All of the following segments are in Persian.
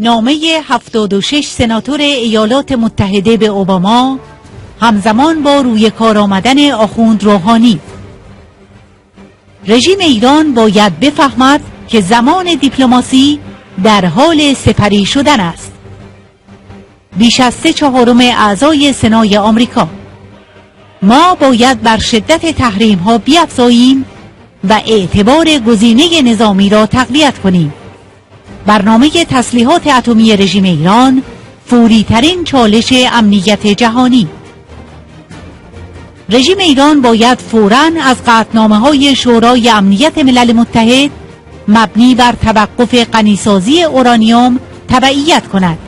نامه 76 سناتور ایالات متحده به اوباما همزمان با روی کار آمدن آخوند روحانی. رژیم ایران باید بفهمد که زمان دیپلماسی در حال سپری شدن است. بیش از سه چهارم اعضای سنای آمریکا. ما باید بر شدت تحریم ها بیافزاییم و اعتبار گزینه نظامی را تقویت کنیم. برنامه تسلیحات اتمی رژیم ایران فوری ترین چالش امنیت جهانی. رژیم ایران باید فوراً از قطنامه های شورای امنیت ملل متحد مبنی بر توقف قنیسازی اورانیوم تبعیت کند.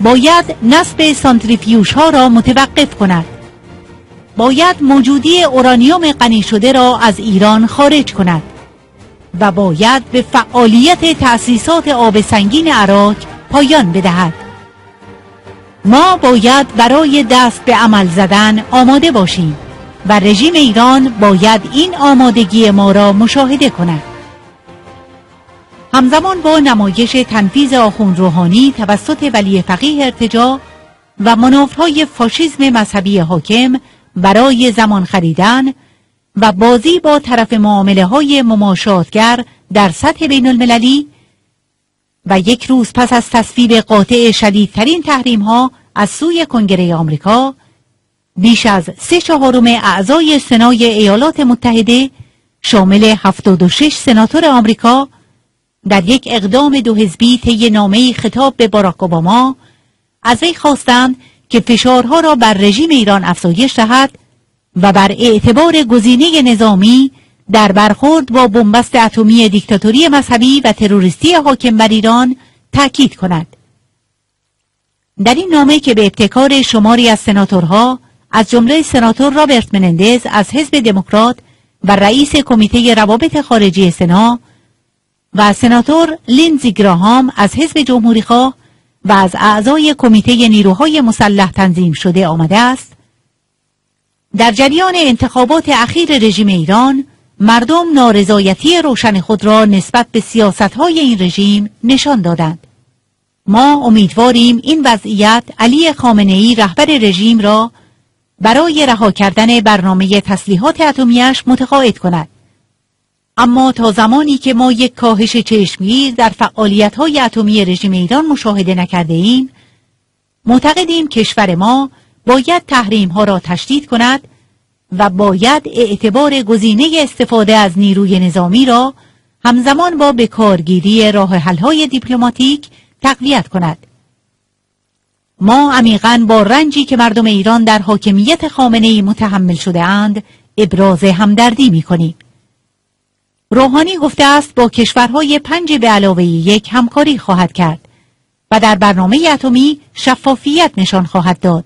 باید نصب سانتریفیوش ها را متوقف کند. باید موجودی اورانیوم غنی شده را از ایران خارج کند. و باید به فعالیت تأسیسات آب سنگین عراق پایان بدهد. ما باید برای دست به عمل زدن آماده باشیم و رژیم ایران باید این آمادگی ما را مشاهده کند. همزمان با نمایش تنفیز آخوند روحانی توسط ولی فقیه ارتجا و منافهای فاشیزم مذهبی حاکم برای زمان خریدن و بازی با طرف معامله های مماشاتگر در سطح بین المللی و یک روز پس از تصویب قاطع شدیدترین تحریم ها از سوی کنگره آمریکا بیش از سه چهارم اعضای سنای ایالات متحده شامل 76 سناتور آمریکا در یک اقدام دو حزبی طی نامه خطاب به باراک اوباما از وی خواستند که فشارها را بر رژیم ایران افزایش دهد و بر اعتبار گزینه نظامی در برخورد با بنبست اتمی دیکتاتوری مذهبی و تروریستی حاکم بر ایران تاکید کند. در این نامه که به ابتکار شماری از سناتورها از جمله سناتور رابرت منندز از حزب دموکرات و رئیس کمیته روابط خارجی سنا و سناتور لینزی گراهام از حزب جمهوریخواه و از اعضای کمیته نیروهای مسلح تنظیم شده آمده است. در جریان انتخابات اخیر رژیم ایران مردم نارضایتی روشن خود را نسبت به سیاستهای این رژیم نشان دادند. ما امیدواریم این وضعیت علی خامنه ای رهبر رژیم را برای رها کردن برنامه تسلیحات اتمیش متقاعد کند. اما تا زمانی که ما یک کاهش چشمگیر در فعالیت های اتمی رژیم ایران مشاهده نکرده ایم معتقدیم کشور ما باید تحریم ها را تشدید کند و باید اعتبار گزینه استفاده از نیروی نظامی را همزمان با بکارگیری راه های دیپلماتیک تقویت کند ما عمیقا با رنجی که مردم ایران در حاکمیت خامنه ای متحمل شده اند ابراز همدردی می کنیم. روحانی گفته است با کشورهای پنج به علاوه یک همکاری خواهد کرد و در برنامه اتمی شفافیت نشان خواهد داد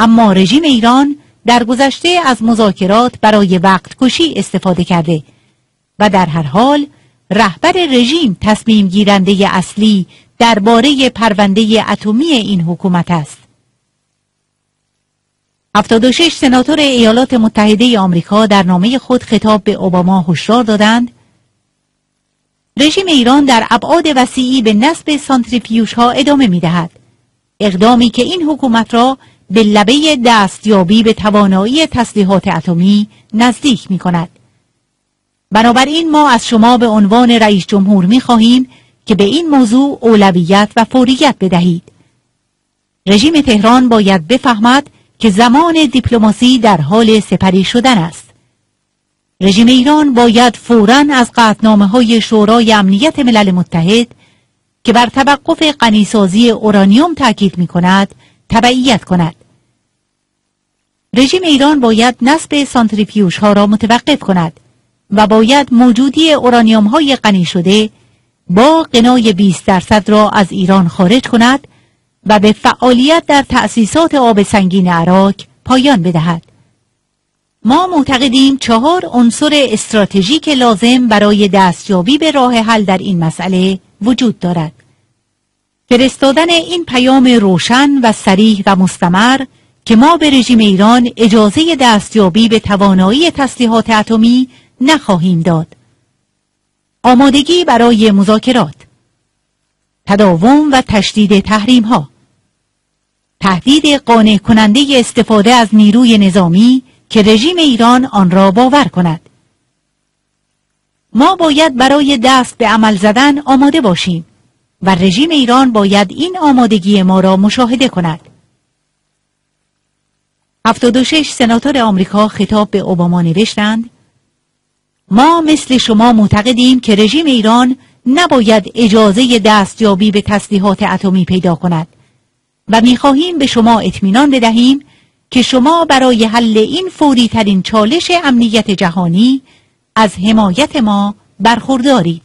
اما رژیم ایران در گذشته از مذاکرات برای وقت کشی استفاده کرده و در هر حال رهبر رژیم تصمیم گیرنده اصلی درباره پرونده اتمی این حکومت است 76 سناتور ایالات متحده آمریکا در نامه خود خطاب به اوباما هشدار دادند رژیم ایران در ابعاد وسیعی به نصب سانتریفیوش ها ادامه می دهد. اقدامی که این حکومت را به لبه دستیابی به توانایی تسلیحات اتمی نزدیک می کند. بنابراین ما از شما به عنوان رئیس جمهور می خواهیم که به این موضوع اولویت و فوریت بدهید. رژیم تهران باید بفهمد که زمان دیپلماسی در حال سپری شدن است. رژیم ایران باید فوراً از قطنامه های شورای امنیت ملل متحد که بر توقف قنیسازی اورانیوم تاکید می کند تبعیت کند. رژیم ایران باید نصب سانتریفیوش ها را متوقف کند و باید موجودی اورانیوم های غنی شده با قنای 20 درصد را از ایران خارج کند و به فعالیت در تأسیسات آب سنگین عراق پایان بدهد. ما معتقدیم چهار عنصر استراتژیک لازم برای دستیابی به راه حل در این مسئله وجود دارد. فرستادن این پیام روشن و سریح و مستمر که ما به رژیم ایران اجازه دستیابی به توانایی تسلیحات اتمی نخواهیم داد. آمادگی برای مذاکرات تداوم و تشدید تحریم ها تهدید قانع کننده استفاده از نیروی نظامی که رژیم ایران آن را باور کند ما باید برای دست به عمل زدن آماده باشیم و رژیم ایران باید این آمادگی ما را مشاهده کند 76 سناتور آمریکا خطاب به اوباما نوشتند ما مثل شما معتقدیم که رژیم ایران نباید اجازه دستیابی به تسلیحات اتمی پیدا کند و می‌خواهیم به شما اطمینان بدهیم که شما برای حل این فوری ترین چالش امنیت جهانی از حمایت ما برخوردارید.